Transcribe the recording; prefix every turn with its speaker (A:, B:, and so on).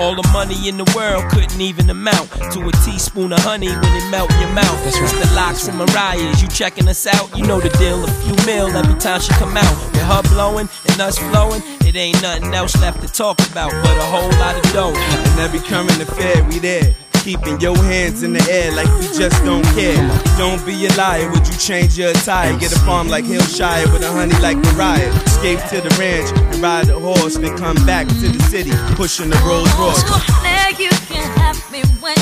A: All the money in the world couldn't even amount to a teaspoon of honey when it melt your mouth. That's right. the Lox and Mariah's. You checking us out? You know the deal. A few mil every time she come out. With her blowing and us flowing, it ain't nothing else left to talk about but a whole lot of dough.
B: And every current affair, we there. Keeping your hands in the air like we just don't care. Don't be a liar, would you change your attire? Get a farm like Hillshire with a honey like Mariah. Escape to the ranch and ride a horse, then come back to the city, pushing the Rolls Royce.
C: you can have me when you.